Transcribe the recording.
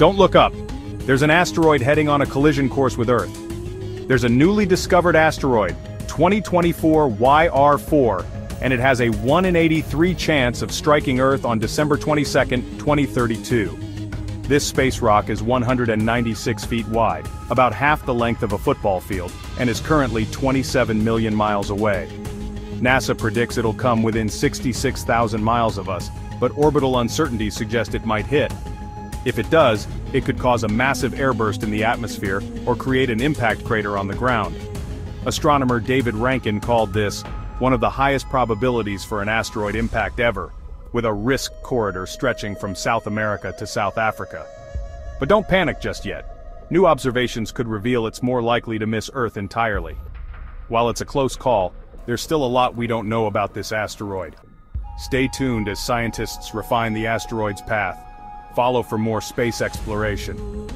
Don't look up. There's an asteroid heading on a collision course with Earth. There's a newly discovered asteroid, 2024 YR4, and it has a 1 in 83 chance of striking Earth on December 22, 2032. This space rock is 196 feet wide, about half the length of a football field, and is currently 27 million miles away. NASA predicts it'll come within 66,000 miles of us, but orbital uncertainties suggest it might hit. If it does, it could cause a massive airburst in the atmosphere or create an impact crater on the ground. Astronomer David Rankin called this one of the highest probabilities for an asteroid impact ever, with a risk corridor stretching from South America to South Africa. But don't panic just yet. New observations could reveal it's more likely to miss Earth entirely. While it's a close call, there's still a lot we don't know about this asteroid. Stay tuned as scientists refine the asteroid's path. Follow for more space exploration.